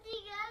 Tiga.